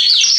you